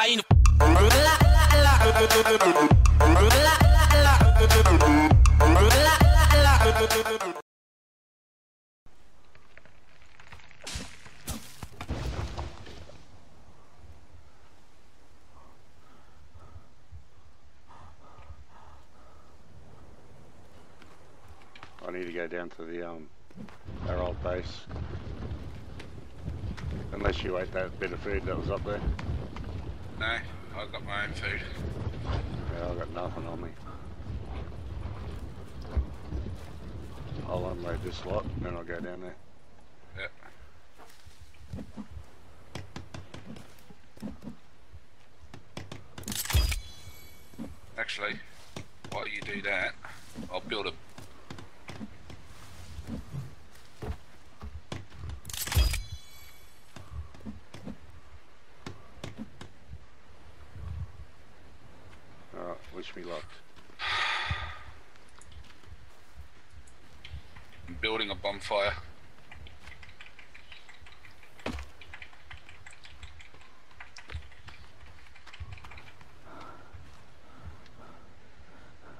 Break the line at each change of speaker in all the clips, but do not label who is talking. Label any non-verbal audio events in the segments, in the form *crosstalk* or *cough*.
I need to go down to the um our old base. Unless you ate that bit of food that was up there.
No, I've got my own food.
Yeah, I've got nothing on me. I'll unload this lot, then I'll go down there.
Yep. Actually, while you do that, I'll build a
Alright, wish me luck.
I'm bonfire.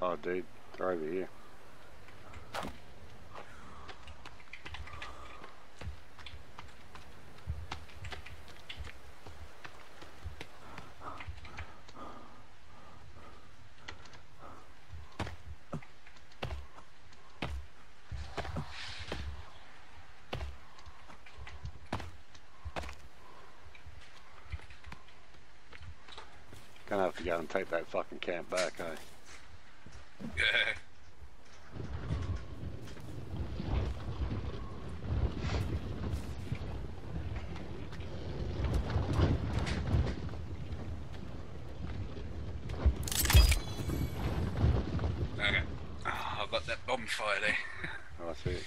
Oh dude, they're over here. Gonna have to go and take that fucking camp back, eh?
Yeah. Okay. Oh, I've got that bonfire there.
Oh, I see.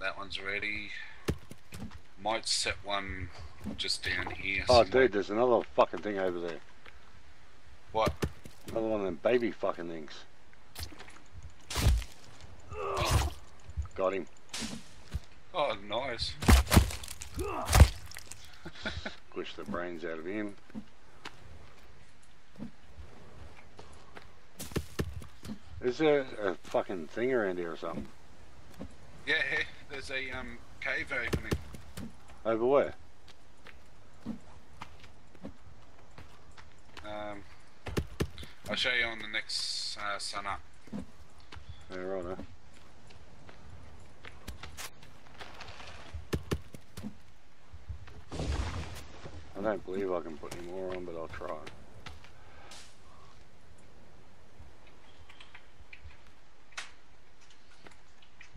That one's ready. Might set one just down here.
Oh
somewhere.
dude, there's another fucking thing over there.
What?
Another one of them baby fucking things. Got him.
Oh, nice.
Squish the brains out of him. Is there a fucking thing around here or something?
Yeah, there's a um cave opening.
Over where?
Um, I'll show you on the next uh, sun up.
Yeah, right. I don't believe I can put any more on, but I'll try.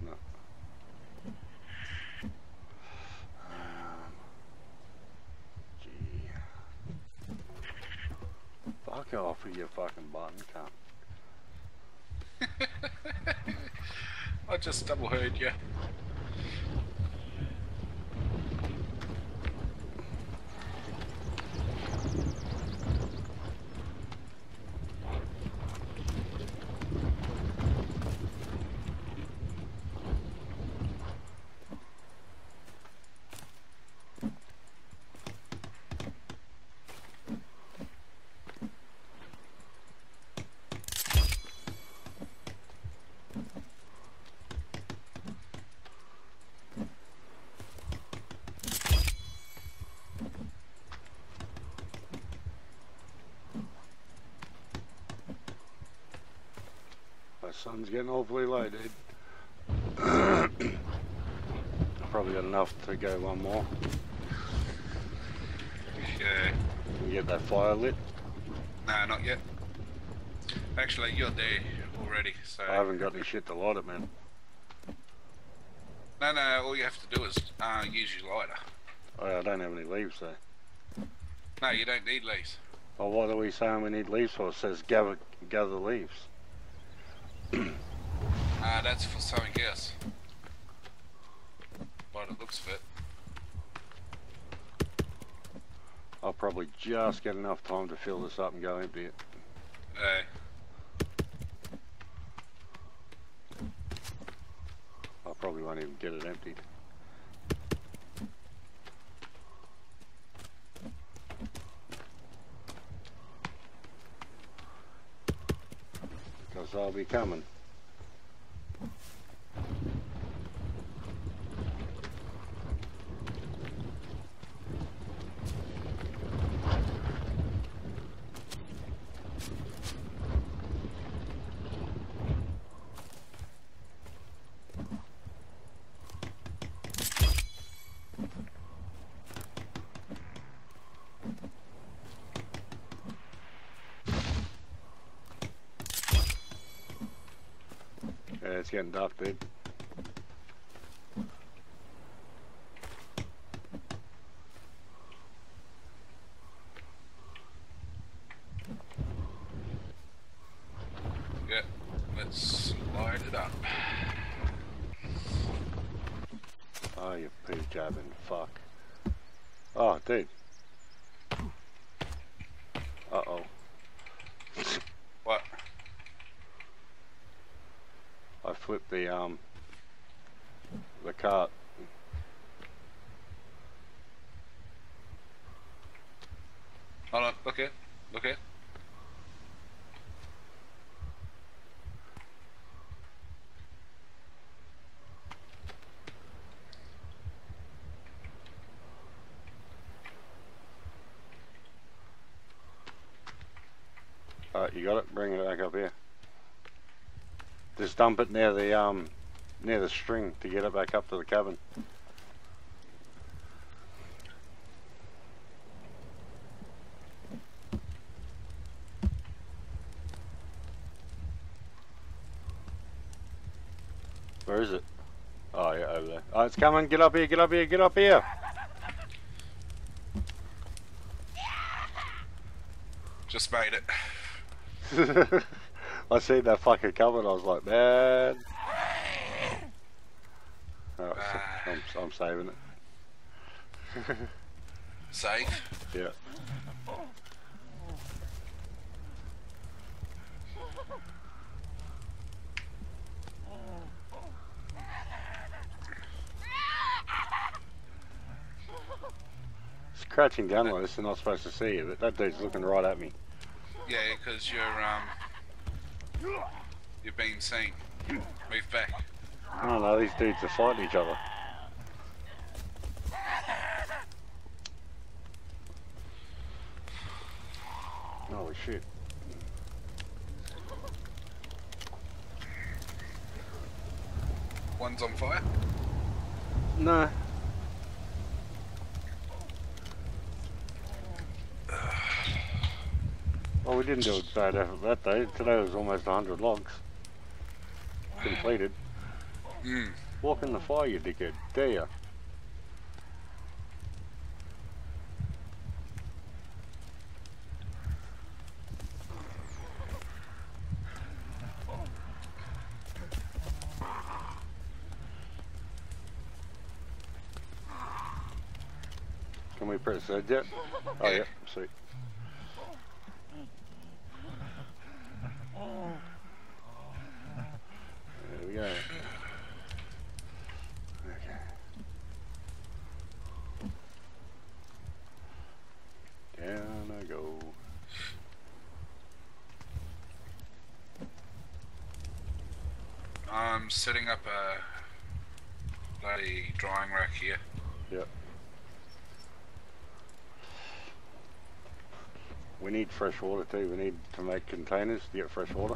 No. Um, gee. Fuck off with your fucking button, cunt. *laughs*
I just double heard you.
Sun's getting awfully low, dude. I *coughs* probably got enough to go one more.
Yeah.
We get that fire lit.
Nah, not yet. Actually, you're there already, so.
I haven't got any shit to light it, man.
No, no, all you have to do is uh, use your lighter.
Oh, I don't have any leaves though.
No, you don't need leaves.
Well, what are we saying we need leaves for? It says gather, gather leaves
it's for something gas, but it looks fit.
I'll probably just get enough time to fill this up and go empty it.
Hey.
I probably won't even get it emptied. Because I'll be coming. It's getting dark, dude.
Yeah, let's it up.
Oh, you poo jabbing fuck. Oh, dude. Uh oh.
What?
I flipped the um the cart.
Hold on, look here. Look here.
Alright, you got it. Bring it back up here. Just dump it near the um near the string to get it back up to the cabin. Where is it? Oh yeah, over there. Oh, it's coming. Get up here. Get up here. Get up here.
Just made it. *laughs*
I seen that fucker coming. I was like, man. Alright, I'm, I'm saving it. *laughs*
Safe.
Yeah. Crouching down like this, they're not supposed to see you, but that dude's looking right at me.
Yeah, because you're um, you're being seen. Move back.
I don't know, these dudes are fighting each other. Holy shit.
One's on fire.
No. Well, we didn't do a bad effort that day. Today was almost 100 logs completed.
Hmm.
Walk in the fire, you dickhead. Dare ya? Can we press that yet? Oh yeah, sweet. There we go. Okay. Down I go.
I'm setting up a bloody drying rack here.
Yep. We need fresh water too. We need to make containers to get fresh water.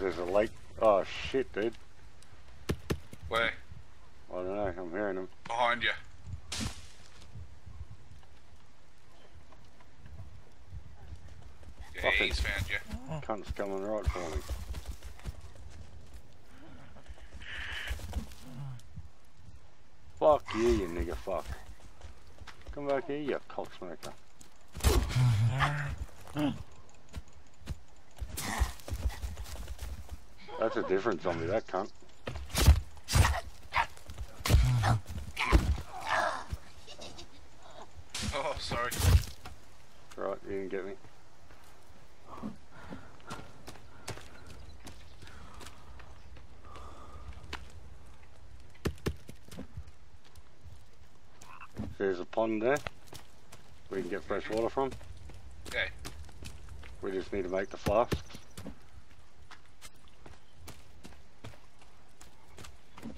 There's a lake. Oh shit, dude.
Where?
I don't know. I'm hearing them.
Behind you. Yeah,
Fucking-
he's found you.
Cunt's coming right for me. Fuck you, you nigger fuck. Come back here, you cocksmaker. *laughs* That's a different zombie, that cunt.
Oh, sorry.
Right, you didn't get me. There's a pond there. We can get fresh water from.
Okay.
We just need to make the flasks.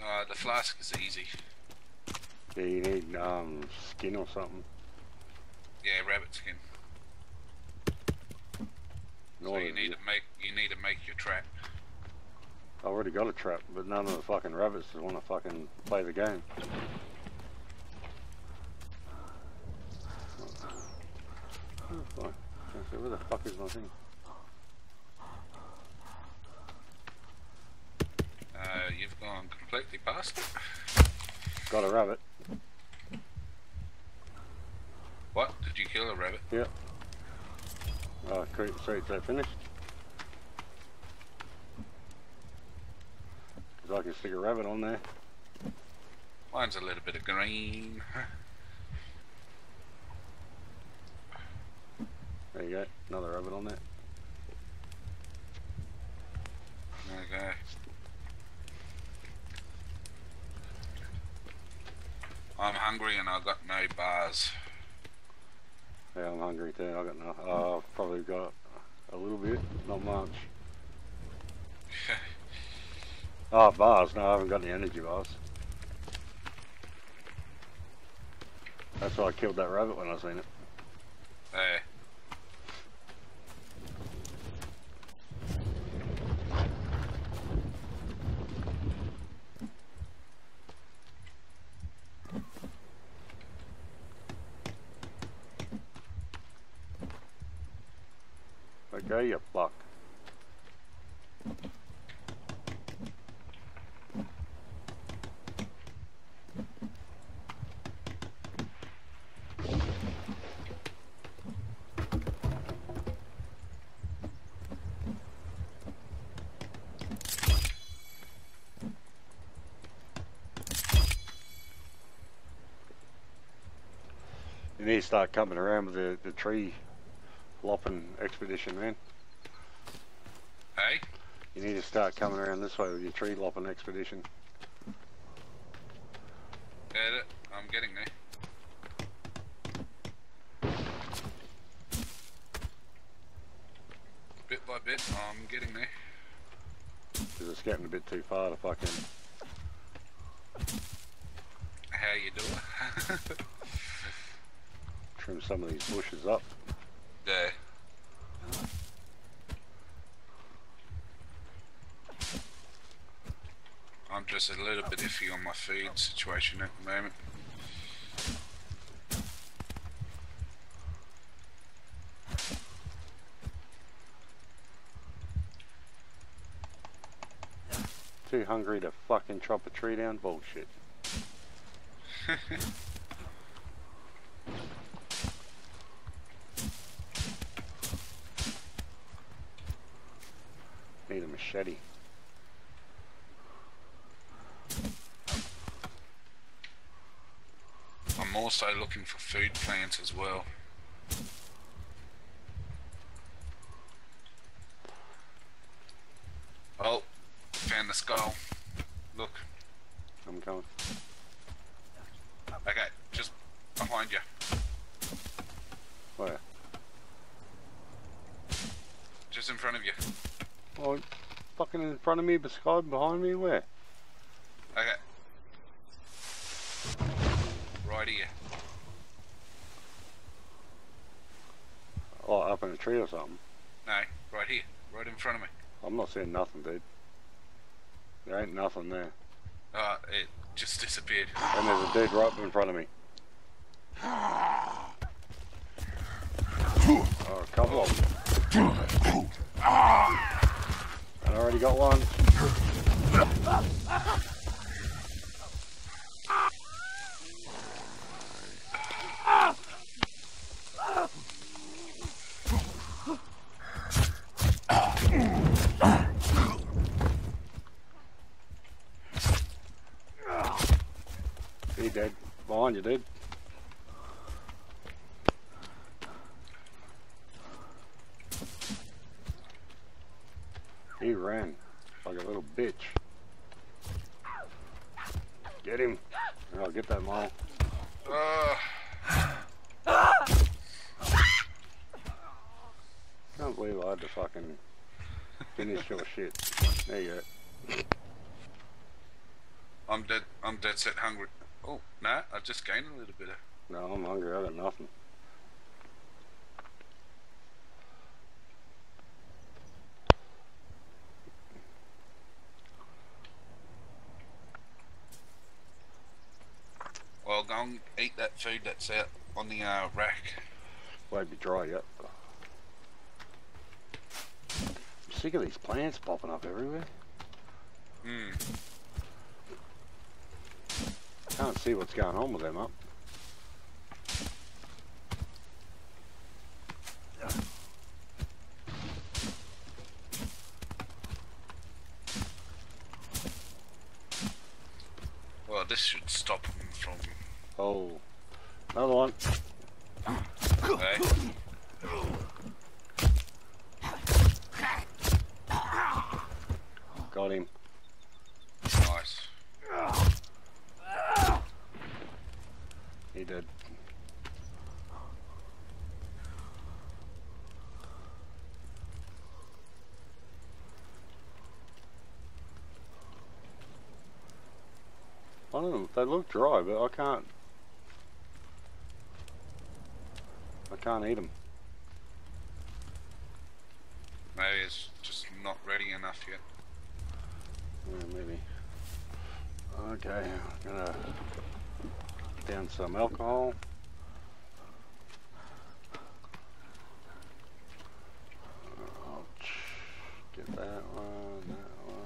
Uh, the flask is easy.
Yeah, you need um, skin or something.
Yeah, rabbit skin.
In
So you need to make you need to make your trap.
I already got a trap, but none of the fucking rabbits want to fucking play the game. Oh. Where the fuck is my thing?
Uh, you've gone completely past it.
Got a rabbit.
What? Did you kill a rabbit?
Oh, great, sweet, so finished. Cause I can stick a rabbit on there.
Mine's a little bit of green.
There you go, another rabbit on there.
Okay. I'm hungry and I've got no bars.
Yeah, I'm hungry too. I've got no. Uh, I've probably got a little bit, not much. Oh, *laughs* bars. No, I haven't got any energy bars. That's why I killed that rabbit when I seen it.
There.
Okay, you fuck. You need to start coming around with the, the tree lopping expedition, man.
Hey?
You need to start coming around this way with your tree lopping expedition.
Get it? I'm getting there. Bit by bit, I'm getting there.
Because it's getting a bit too far to fucking...
How you doing? *laughs*
trim some of these bushes up.
there. I'm just a little bit iffy on my feed situation at the moment.
Too hungry to fucking chop a tree down? Bullshit. *laughs* Need a machete.
I'm also looking for food plants as well. Oh, found the skull. Look,
I'm coming.
okay, just behind you.
Where?
Just in front of you.
Oh, fucking in front of me, beside, behind me, where?
Okay. Right here.
Oh, up in a tree or something.
No, right here. Right in front of me.
I'm not seeing nothing, dude. There ain't nothing there.
Uh, it just disappeared.
And there's a dude right in front of me. Oh, a couple of them. I already got one. dead. Behind you, dude. He ran like a little bitch. Get him. I'll get that mall.
Uh.
Can't believe I had to fucking finish your shit. There you go.
I'm dead. I'm dead set hungry. Oh, nah, I've just gained a little bit of.
No, I'm hungry. I got nothing.
Well, go and eat that food that's out on the uh, rack.
Won't be dry yet. I'm sick of these plants popping up everywhere.
Hmm.
Can't see what's going on with them up.
Well, this should stop them from.
Oh, another one. *coughs*
Hey,
Got him.
nice.
He did. I don't know. They look dry, but I can't. I can't eat them.
Maybe it's just not ready enough yet.
Yeah, maybe. Okay, I'm gonna down some alcohol. Ouch. Get that one, that one.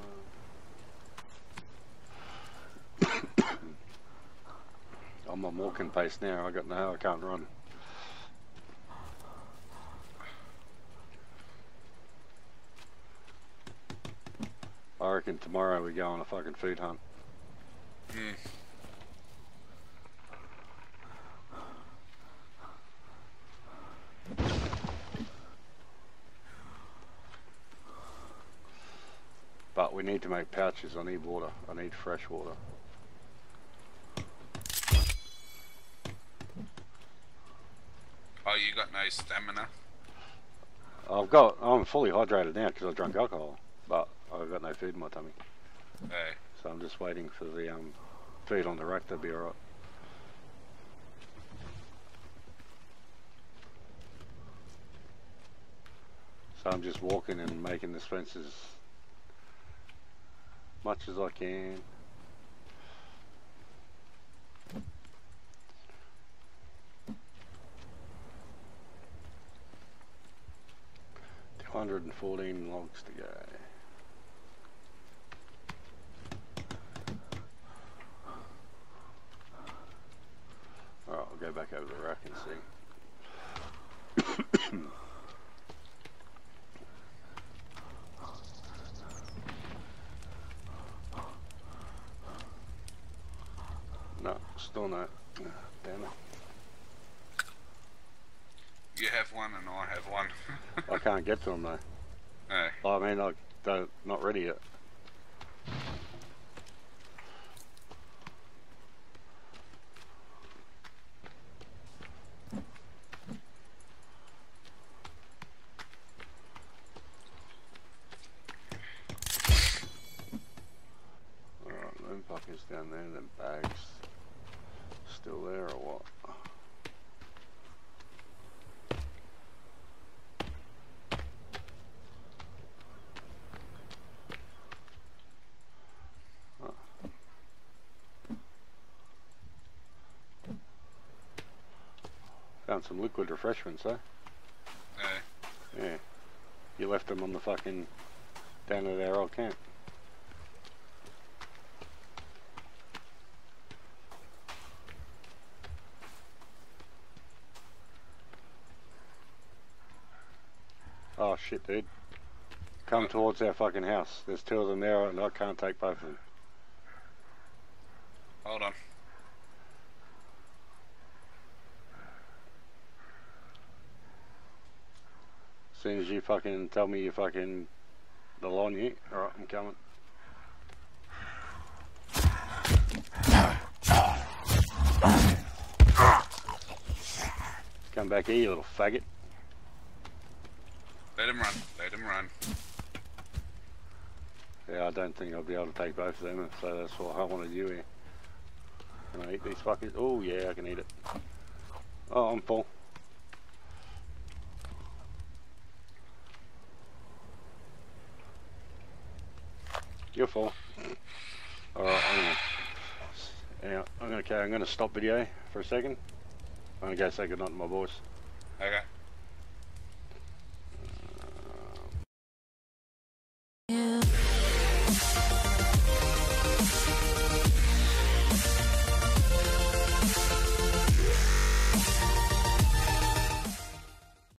I'm walking pace now. I got no, I can't run. I reckon tomorrow we go on a fucking food hunt.
Hmm.
But we need to make pouches. I need water. I need fresh water.
You got no stamina?
I've got. I'm fully hydrated now because I drank alcohol, but I've got no food in my tummy.
Hey.
So I'm just waiting for the um, food on the rack to be alright. So I'm just walking and making this fence as much as I can. Hundred and fourteen logs to go. Alright, I'll go back over the rack and see. *coughs* no, still not. Damn it.
You have one and I have one. *laughs*
I can't get to them though.
hey.
I mean, I, they're not ready yet. Alright, them fuckers down there, them bags. Still there or what? Found some liquid refreshments, eh?
Hey.
Yeah. You left them on the fucking down at our old camp. Oh shit, dude. Come towards our fucking house. There's two of them there and I can't take both of them.
Hold on.
As you fucking tell me you fucking The line here. Alright, I'm coming. Come back here, you little faggot.
Let him run. Let him run.
Yeah, I don't think I'll be able to take both of them, so that's what I wanted you here. Can I eat these fuckers? Oh yeah, I can eat it. Oh, I'm full. You're full. Alright, I'm gonna, I'm gonna, okay, I'm gonna stop video for a second. I'm gonna go say goodnight to my boys.